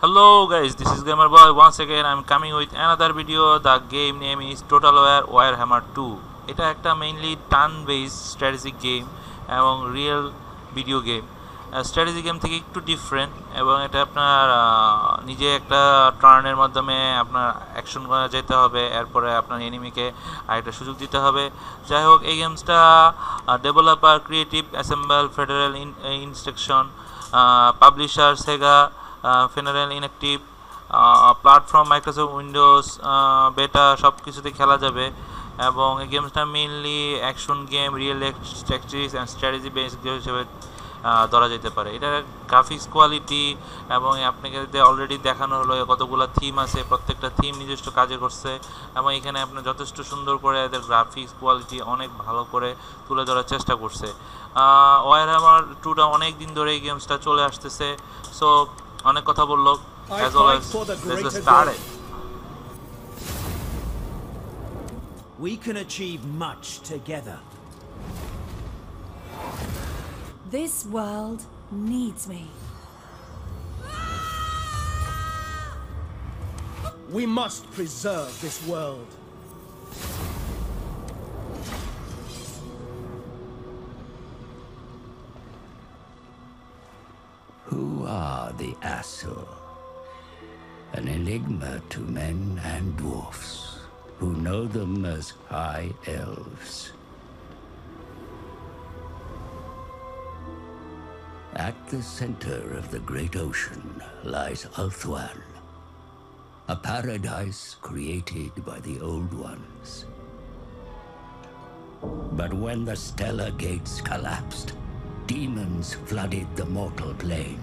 Hello guys, this is Gamer Boy. Once again, I'm coming with another video. The game name is Total War Warhammer 2. এটা একটা mainly turn base strategy game এবং real video game strategy game থেকে একটু different এবং এটা আপনার নিজে একটা টার্নের মাধ্যমে আপনার অ্যাকশন করা যেতে হবে এরপরে আপনার এনিমিকে আরেকটা সুযোগ দিতে হবে যাই হোক এই গেমসটা developer Creative Assembly Feral Interactive publisher Sega Feral Interactive platform Microsoft Windows beta সব কিছুতে খেলা যাবে। এবং এই গেমসটা mainly action game real tactics and strategy base game হিসেবে ধরা যেতে পারে। এটার গ্রাফিক্স কোয়ালিটি এবং আপনাকে অলরেডি দেখানো হলো কতগুলো থিম আছে, প্রত্যেকটা থিম নিজস্ব কাজে করছে। এবং এখানে আপনার যথেষ্ট সুন্দর করে এদের গ্রাফিক্স কোয়ালিটি অনেক ভালো করে তুলে ধরার চেষ্টা করছে। ওয়ার হ্যামার টুটা অনেক দিন ধরে এই গেমসটা চলে আসতেছে। সো অনেক কথা বললো I as well fight as for the let's greater start good. We can achieve much together. This world needs me. We must preserve this world. The Asur? An enigma to men and dwarfs, who know them as High Elves. At the center of the great ocean lies Ulthuan, a paradise created by the Old Ones. But when the stellar gates collapsed, demons flooded the mortal plane.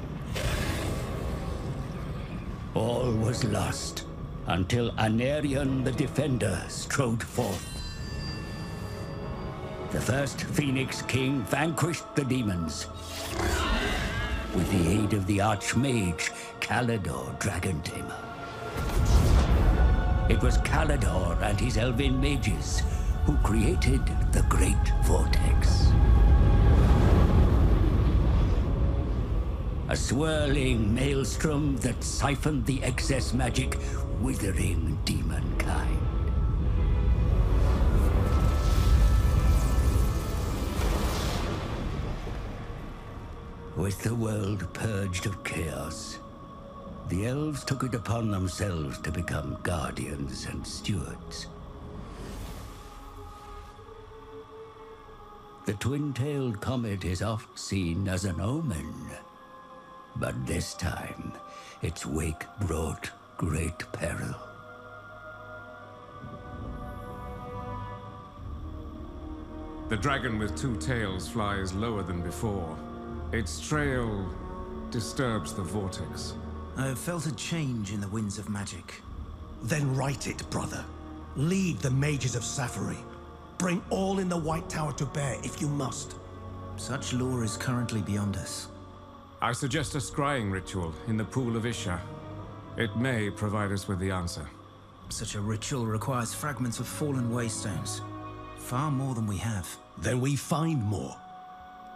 All was lost until Aenarion the Defender strode forth. The first Phoenix King vanquished the demons. With the aid of the Archmage, Caledor Dragon Tamer. It was Caledor and his elven mages who created the Great Vortex. A swirling maelstrom that siphoned the excess magic, withering demon kind. With the world purged of chaos, the elves took it upon themselves to become guardians and stewards. The twin-tailed comet is oft seen as an omen. But this time, its wake brought great peril. The dragon with two tails flies lower than before. Its trail disturbs the vortex. I have felt a change in the winds of magic. Then write it, brother. Lead the mages of Saphery. Bring all in the White Tower to bear if you must. Such lore is currently beyond us. I suggest a scrying ritual in the pool of Isha. It may provide us with the answer. Such a ritual requires fragments of fallen waystones. Far more than we have. Then we find more.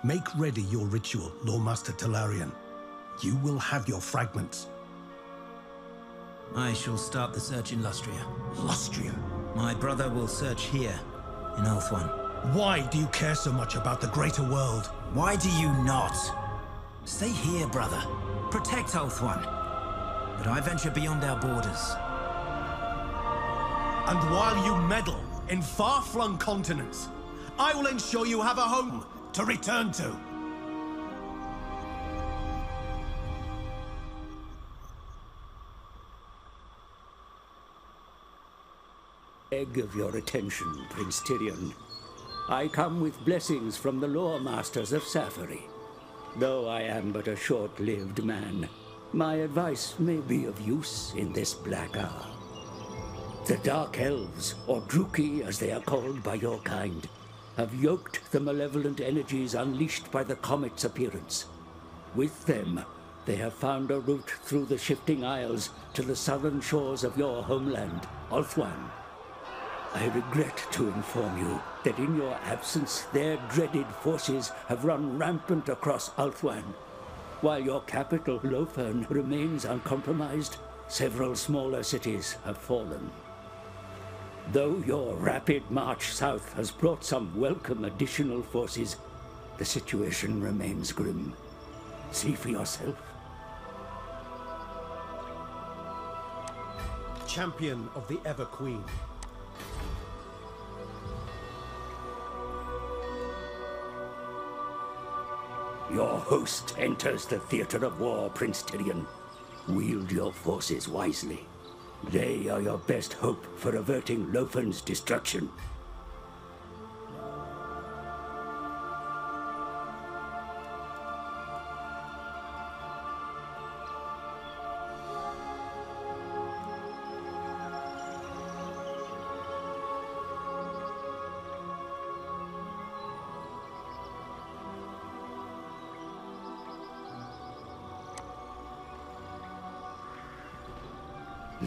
Make ready your ritual, Loremaster Talarian. You will have your fragments. I shall start the search in Lustria. Lustria. My brother will search here, in Ulthuan. Why do you care so much about the greater world? Why do you not? Stay here, brother. Protect Ulthuan. But I venture beyond our borders. And while you meddle in far-flung continents, I will ensure you have a home to return to. Beg of your attention, Prince Tyrion. I come with blessings from the lore masters of Saphery. Though I am but a short-lived man, my advice may be of use in this black hour. The Dark Elves, or Druchii as they are called by your kind, have yoked the malevolent energies unleashed by the comet's appearance. With them, they have found a route through the shifting isles to the southern shores of your homeland, Ulthuan. I regret to inform you that in your absence, their dreaded forces have run rampant across Ulthuan. While your capital, Lothern, remains uncompromised, several smaller cities have fallen. Though your rapid march south has brought some welcome additional forces, the situation remains grim. See for yourself. Champion of the Ever Queen. Your host enters the theater of war, Prince Tyrion. Wield your forces wisely. They are your best hope for averting Lothern's destruction.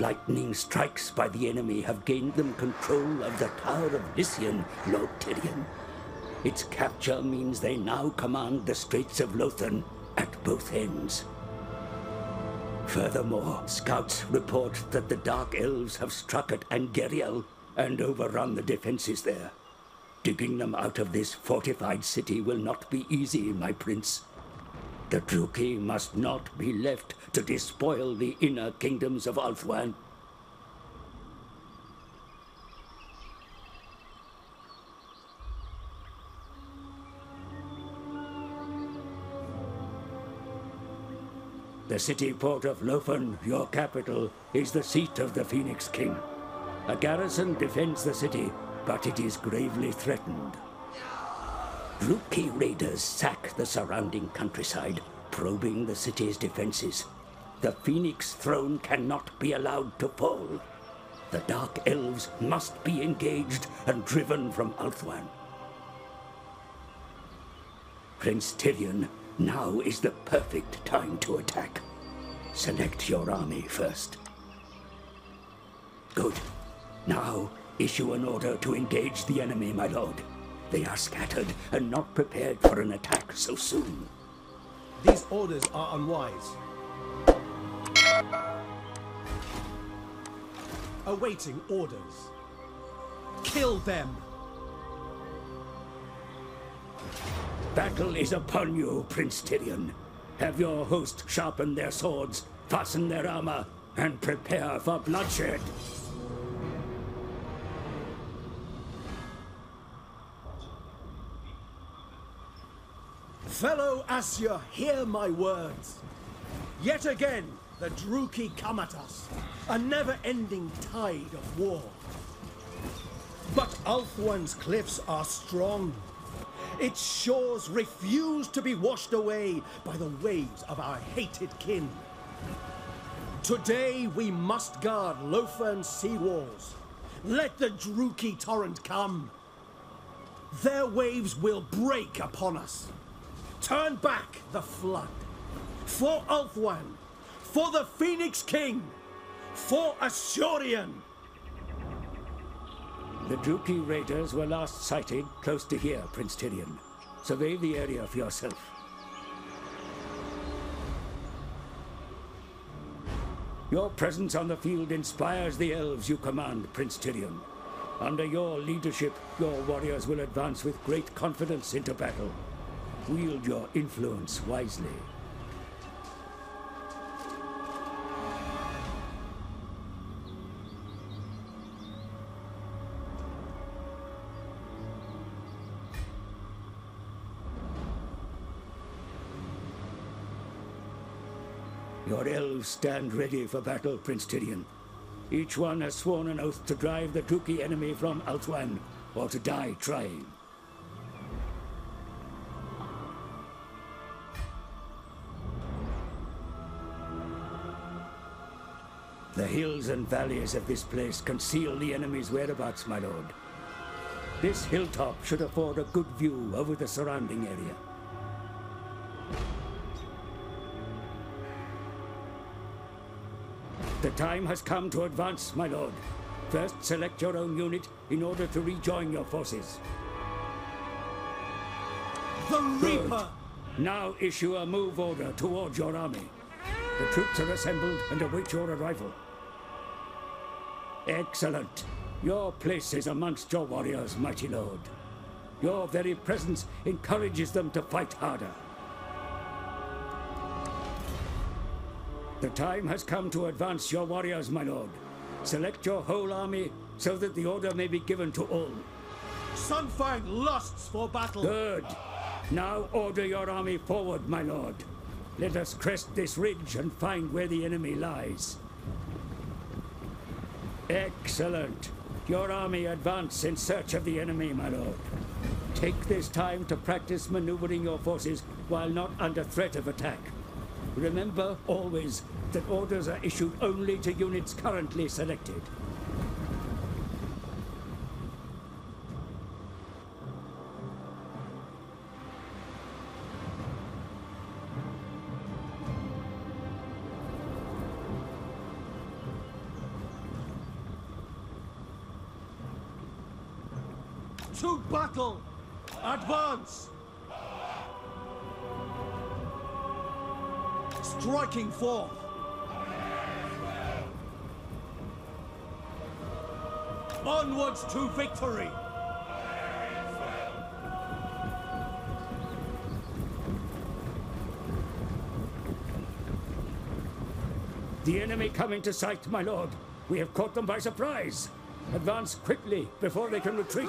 Lightning strikes by the enemy have gained them control of the Tower of Lysean, Lord Tyrion. Its capture means they now command the Straits of Lothern at both ends. Furthermore, scouts report that the Dark Elves have struck at Angerrial and overrun the defenses there. Digging them out of this fortified city will not be easy, my prince. The Druchii must not be left to despoil the inner kingdoms of Ulthuan. The city port of Lothern, your capital, is the seat of the Phoenix King. A garrison defends the city, but it is gravely threatened. Druchii raiders sack the surrounding countryside, probing the city's defenses. The Phoenix throne cannot be allowed to fall. The Dark Elves must be engaged and driven from Ulthuan. Prince Tyrion, now is the perfect time to attack. Select your army first. Good. Now, issue an order to engage the enemy, my lord. They are scattered and not prepared for an attack so soon. These orders are unwise. Awaiting orders. Kill them! Battle is upon you, Prince Tyrion. Have your host sharpen their swords, fasten their armor, and prepare for bloodshed. Fellow Asur, hear my words. Yet again, the Druchii come at us, a never-ending tide of war. But Ulthuan's cliffs are strong. Its shores refuse to be washed away by the waves of our hated kin. Today we must guard Lothern's sea walls. Let the Druchii torrent come. Their waves will break upon us. Turn back the flood. For Ulthuan. For the Phoenix King. For Asuryan. The Druchii raiders were last sighted close to here, Prince Tyrion. Survey the area for yourself. Your presence on the field inspires the elves you command, Prince Tyrion. Under your leadership, your warriors will advance with great confidence into battle. Wield your influence wisely. Your elves stand ready for battle, Prince Tyrion. Each one has sworn an oath to drive the Druchii enemy from Ulthuan, or to die trying. The hills and valleys of this place conceal the enemy's whereabouts, my lord. This hilltop should afford a good view over the surrounding area. The time has come to advance, my lord. First, select your own unit in order to rejoin your forces. The Reaper Now issue a move order towards your army. The troops are assembled and await your arrival. Excellent. Your place is amongst your warriors, mighty lord. Your very presence encourages them to fight harder. The time has come to advance your warriors, my lord. Select your whole army so that the order may be given to all. Sunfang lusts for battle. Good. Now order your army forward, my lord. Let us crest this ridge and find where the enemy lies. Excellent. Your army advance in search of the enemy, my lord. Take this time to practice maneuvering your forces while not under threat of attack. Remember always that orders are issued only to units currently selected. Battle! Advance! Striking forth! Onwards to victory! The enemy come into sight, my lord. We have caught them by surprise. Advance quickly before they can retreat.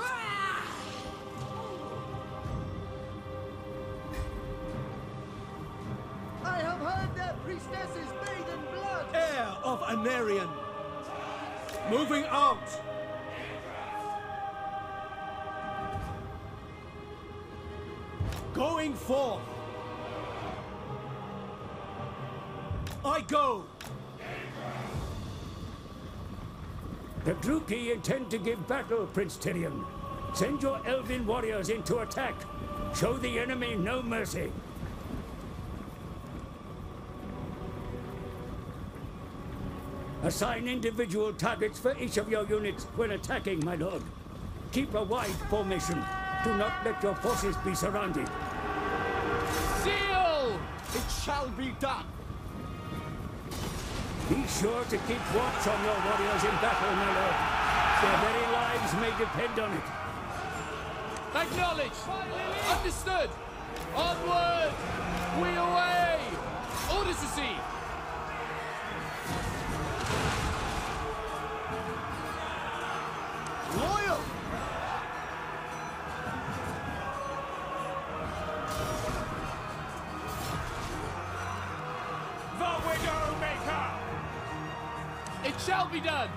The Druchii intend to give battle, Prince Tyrion. Send your elven warriors in to attack. Show the enemy no mercy. Assign individual targets for each of your units when attacking, my lord. Keep a wide formation. Do not let your forces be surrounded. Seal! It shall be done! Be sure to keep watch on your warriors in battle, my lord. Their very lives may depend on it. Acknowledged! Understood! Onward! We away! Orders received! Shall be done!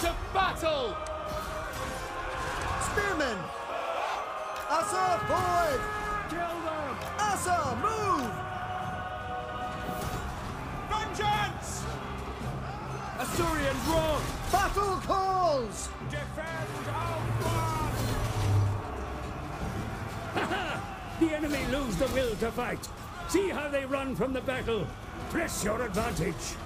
To battle! Spearmen! Asa forward! Kill them! Asa, move! Vengeance! Asturian wrong! Battle calls! Defend our The enemy lose the will to fight. See how they run from the battle. Press your advantage.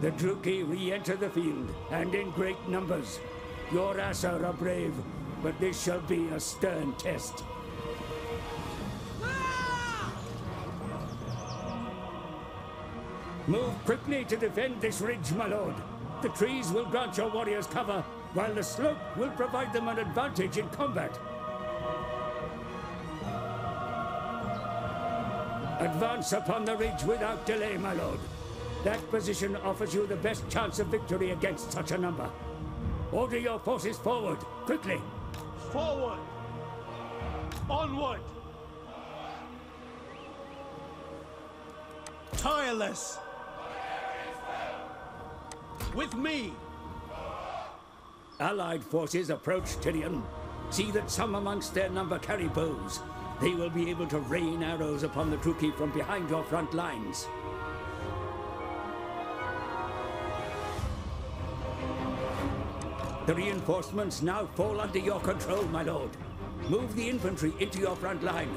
The Druchii re-enter the field, and in great numbers. Your Asur are brave, but this shall be a stern test. Move quickly to defend this ridge, my lord. The trees will grant your warriors cover, while the slope will provide them an advantage in combat. Advance upon the ridge without delay, my lord. That position offers you the best chance of victory against such a number. Order your forces forward, quickly. Forward! Onward! Tireless! With me! Allied forces approach Tyrion. See that some amongst their number carry bows. They will be able to rain arrows upon the Druchii from behind your front lines. The reinforcements now fall under your control, my lord. Move the infantry into your front line.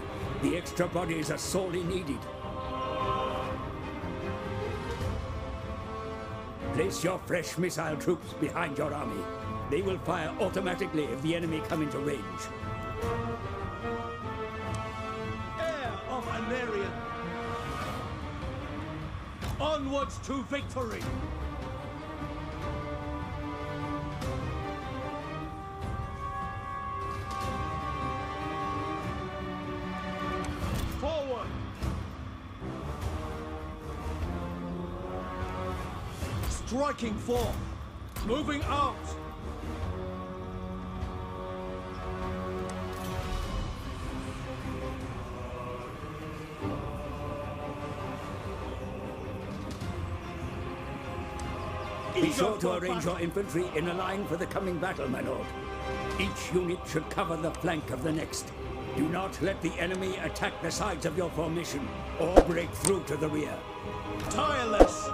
The extra bodies are sorely needed. Place your fresh missile troops behind your army. They will fire automatically if the enemy come into range. Heir of Aenarion, Onwards to victory! Forth! Moving out! Be sure to arrange your infantry in a line for the coming battle, my lord. Each unit should cover the flank of the next. Do not let the enemy attack the sides of your formation or break through to the rear. Tireless!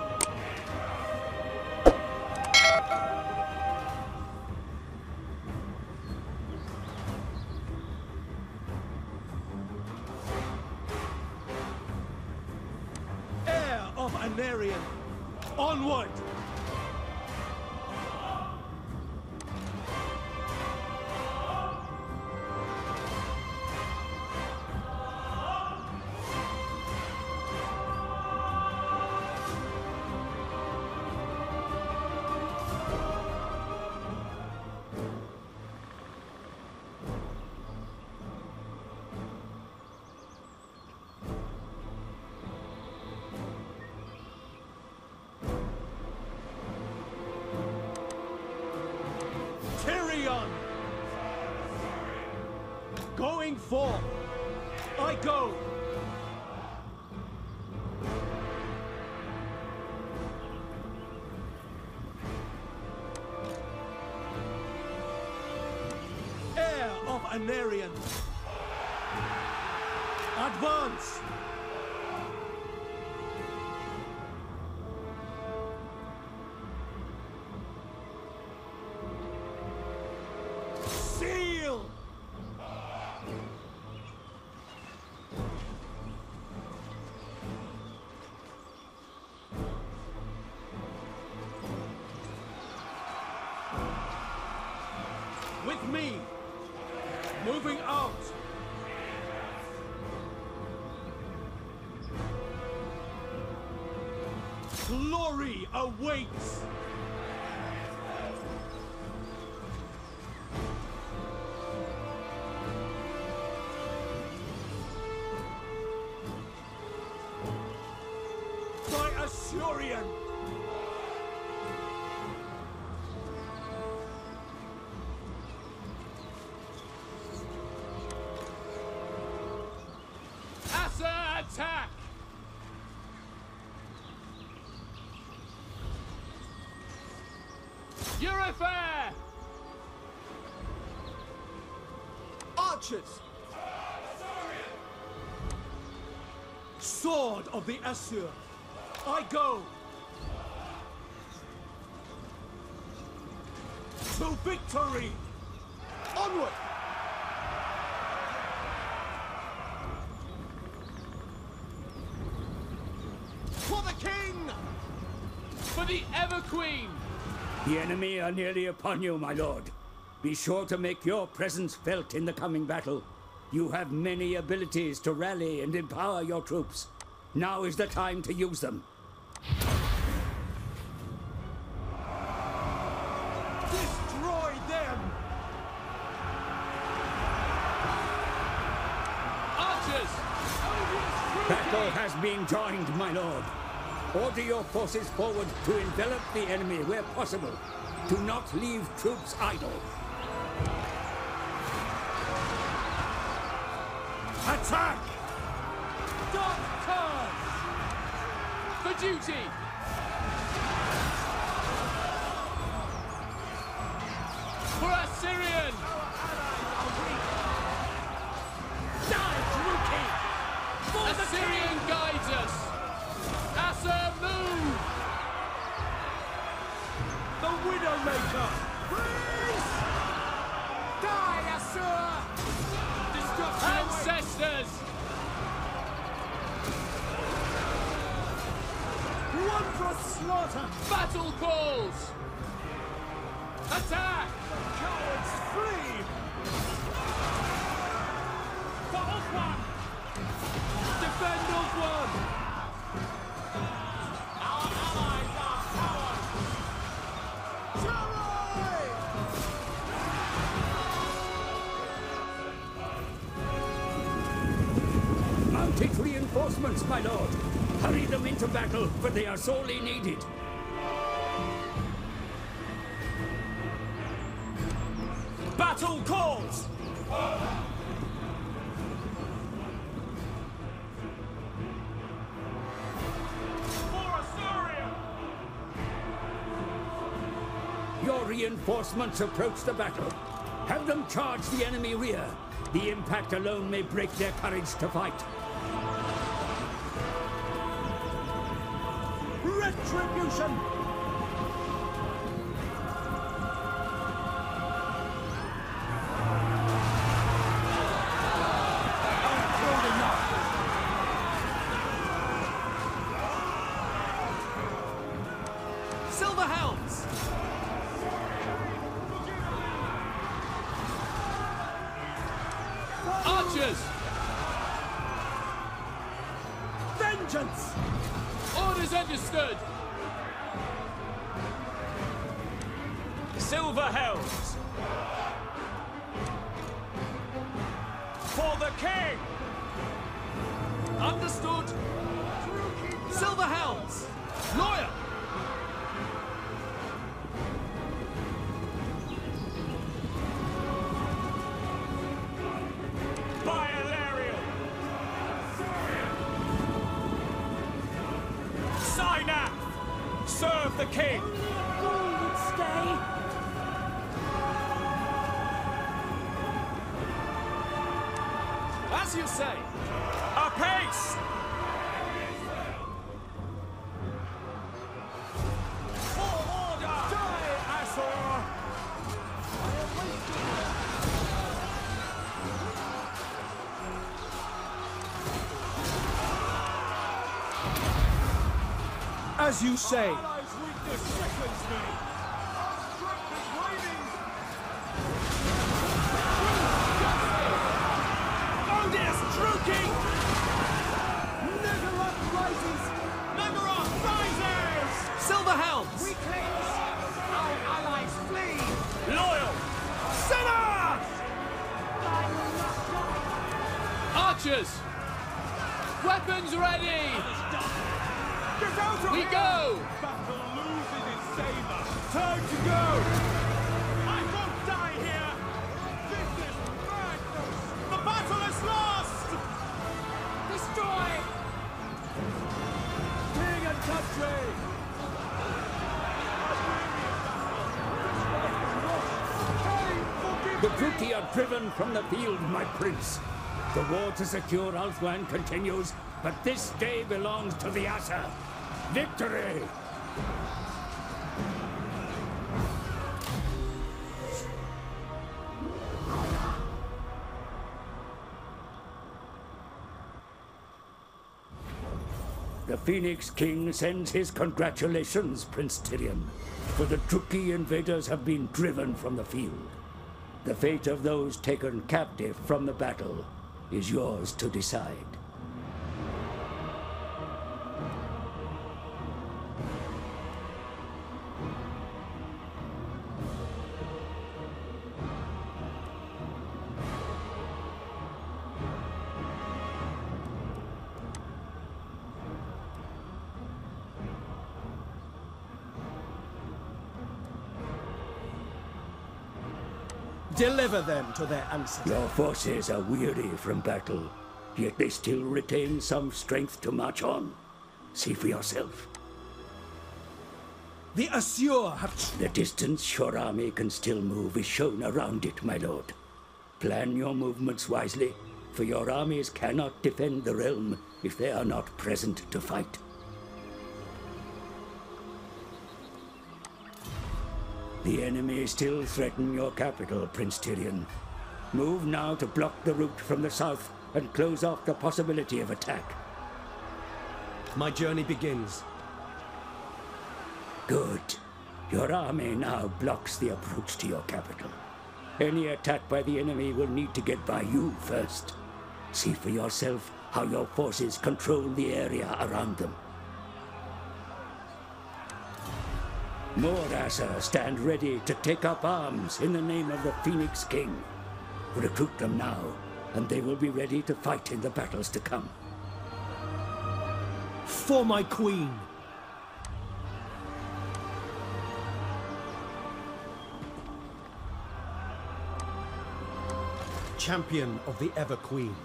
Of Advance! Attack! Eurofair! Archers! Sword of the Asur! I go! To victory! Onward! For the king! For the Ever Queen! The enemy are nearly upon you, my lord. Be sure to make your presence felt in the coming battle. You have many abilities to rally and empower your troops. Now is the time to use them. Destroy them! Archers! Battle has been joined, my lord. Order your forces forward to envelop the enemy where possible. Do not leave troops idle. Attack! Doctors! For duty! For Asuryan! Die, Druchii! Asuryan guides us! Assa move! The Widowmaker! Freeze! Die, Asur! Destruction! Ancestors! Wondrous slaughter! Battle calls! Attack! Cowards flee! For Ulthuan! Defend Ulthuan! My lord. Hurry them into battle, for they are sorely needed. Battle calls! Your reinforcements approach the battle. Have them charge the enemy rear. The impact alone may break their courage to fight. Retribution! King! As you say! Die, Asur! As you say. The Druchii are driven from the field, my prince. The war to secure Ulthuan continues, but this day belongs to the Asur. Victory! Phoenix King sends his congratulations, Prince Tyrion, for the Druchii invaders have been driven from the field. The fate of those taken captive from the battle is yours to decide. Deliver them to their ancestors. Your forces are weary from battle, yet they still retain some strength to march on. See for yourself. The Asur have The distance your army can still move is shown around it, my lord. Plan your movements wisely, for your armies cannot defend the realm if they are not present to fight. The enemy still threaten your capital, Prince Tyrion. Move now to block the route from the south and close off the possibility of attack. My journey begins. Good. Your army now blocks the approach to your capital. Any attack by the enemy will need to get by you first. See for yourself how your forces control the area around them. Mordasa stand ready to take up arms in the name of the Phoenix King. Recruit them now, and they will be ready to fight in the battles to come. For my queen. Champion of the Ever Queen.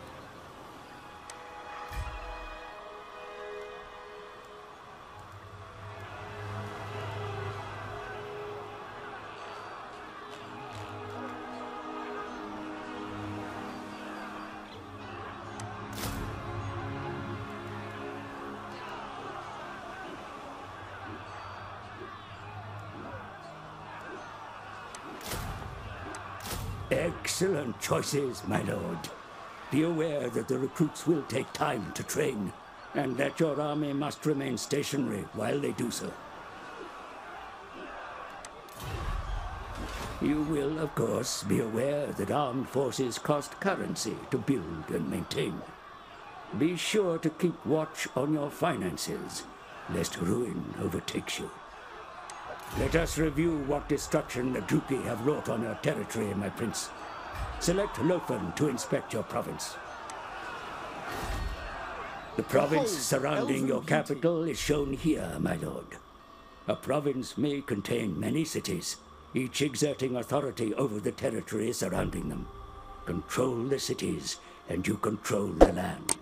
Choices, my lord. Be aware that the recruits will take time to train, and that your army must remain stationary while they do so. You will, of course, be aware that armed forces cost currency to build and maintain. Be sure to keep watch on your finances, lest ruin overtakes you. Let us review what destruction the Druchii have wrought on your territory, my prince. Select Lothern to inspect your province. The province surrounding your capital is shown here, my lord. A province may contain many cities, each exerting authority over the territory surrounding them. Control the cities, and you control the land.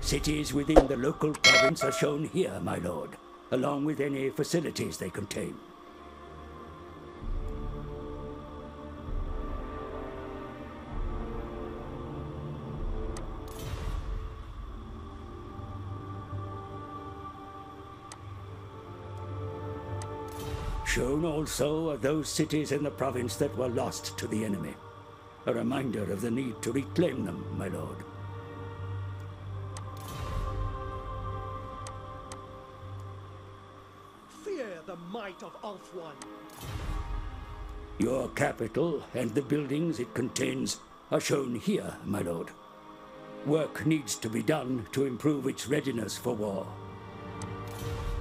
Cities within the local province are shown here, my lord, along with any facilities they contain. Shown also are those cities in the province that were lost to the enemy. A reminder of the need to reclaim them, my lord. Fear the might of Ulthuan. Your capital and the buildings it contains are shown here, my lord. Work needs to be done to improve its readiness for war.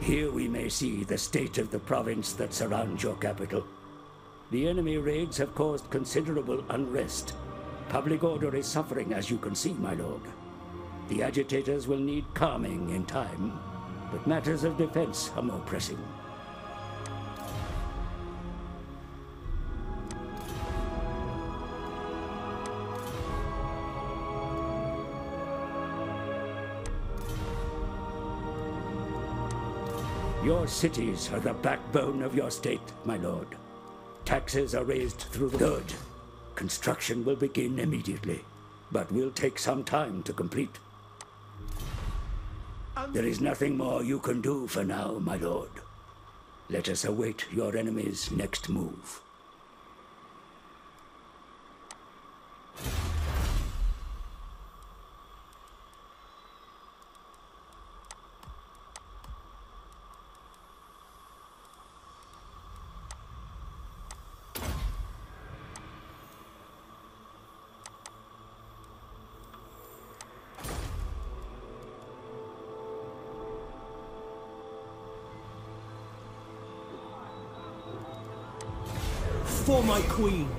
Here we may see the state of the province that surrounds your capital. The enemy raids have caused considerable unrest. Public order is suffering, as you can see, my lord. The agitators will need calming in time, but matters of defense are more pressing. Your cities are the backbone of your state, my lord. Taxes are raised through the good. Construction will begin immediately, but will take some time to complete. There is nothing more you can do for now, my lord. Let us await your enemy's next move. My queen.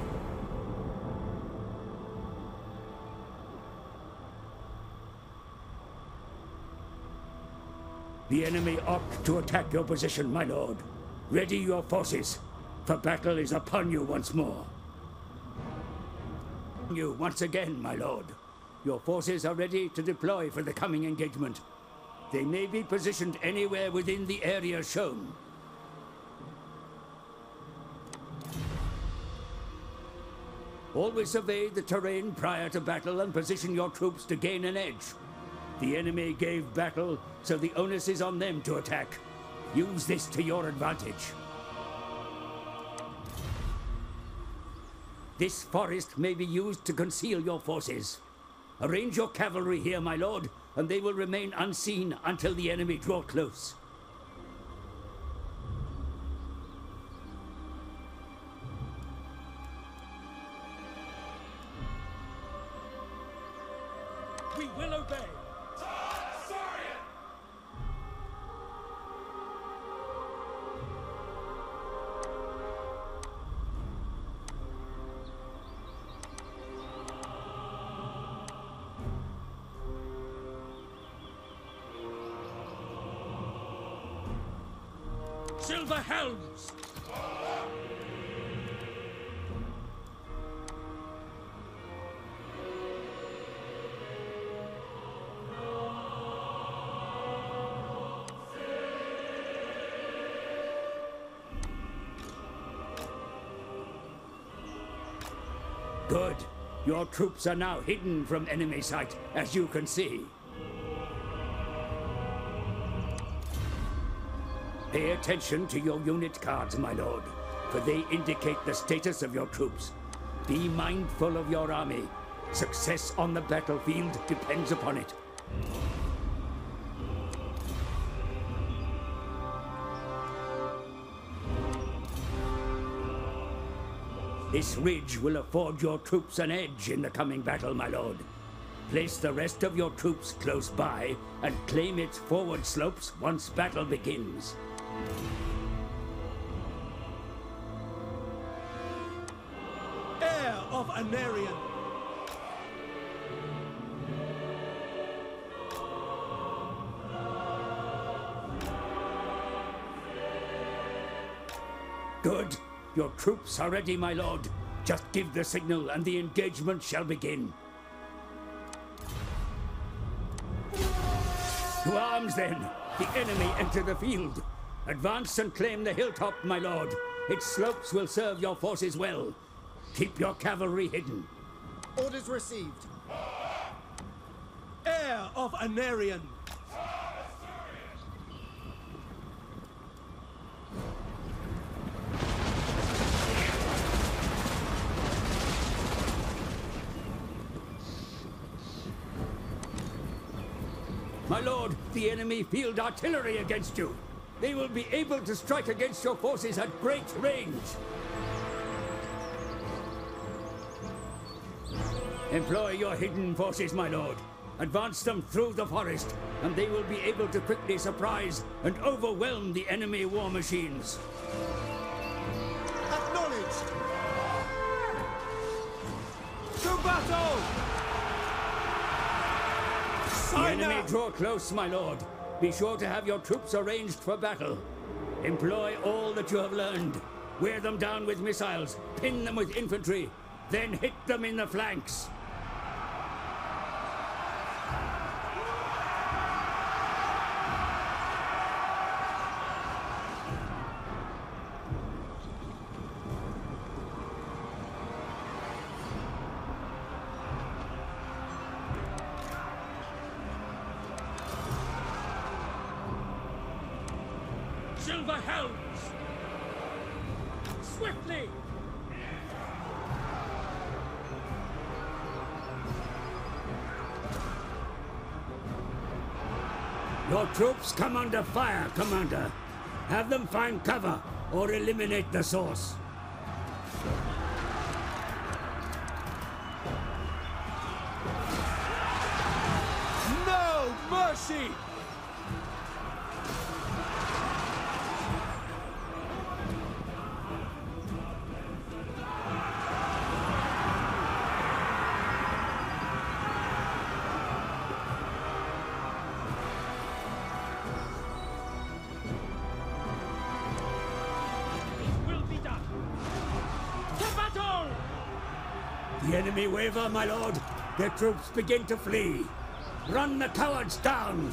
The enemy ought to attack your position, my lord. Ready your forces, for battle is upon you once more. You once again, my lord. Your forces are ready to deploy for the coming engagement. They may be positioned anywhere within the area shown. Always survey the terrain prior to battle and position your troops to gain an edge. The enemy gave battle, so the onus is on them to attack. Use this to your advantage. This forest may be used to conceal your forces. Arrange your cavalry here, my lord, and they will remain unseen until the enemy draw close. Silver helms! Good. Your troops are now hidden from enemy sight, as you can see. Pay attention to your unit cards, my lord, for they indicate the status of your troops. Be mindful of your army. Success on the battlefield depends upon it. This ridge will afford your troops an edge in the coming battle, my lord. Place the rest of your troops close by and claim its forward slopes once battle begins. Heir of Aenarion! Good. Your troops are ready, my lord. Just give the signal and the engagement shall begin. To arms then! The enemy enter the field. Advance and claim the hilltop, my lord. Its slopes will serve your forces well. Keep your cavalry hidden. Orders received. Heir of Aenarion! My lord, the enemy field artillery against you. They will be able to strike against your forces at great range. Employ your hidden forces, my lord. Advance them through the forest, and they will be able to quickly surprise and overwhelm the enemy war machines. Acknowledged. To battle! The enemy up! draw close, my lord. Be sure to have your troops arranged for battle. Employ all that you have learned. Wear them down with missiles, pin them with infantry, then hit them in the flanks. Troops come under fire, Commander. Have them find cover or eliminate the source. No mercy! Enemy waver, my lord. Their troops begin to flee. Run the cowards down.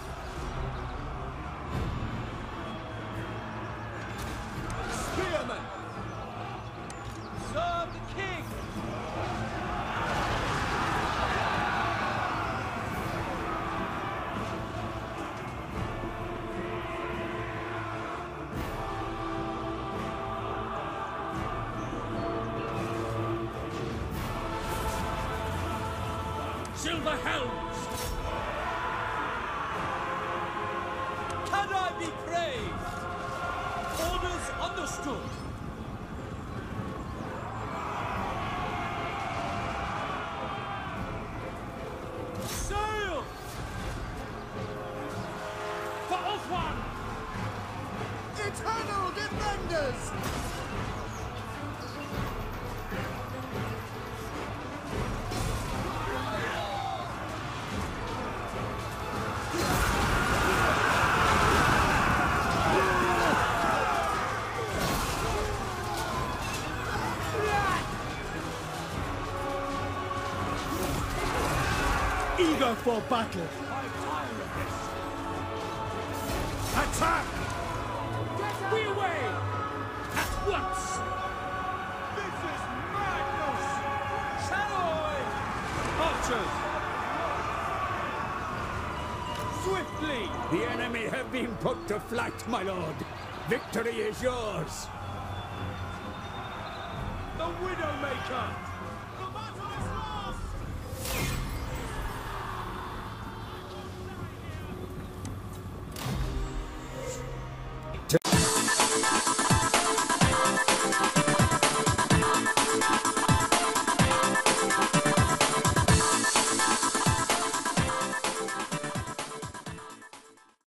Eternal Defenders! Eager for battle. Put to flight, my lord. Victory is yours. The Widowmaker!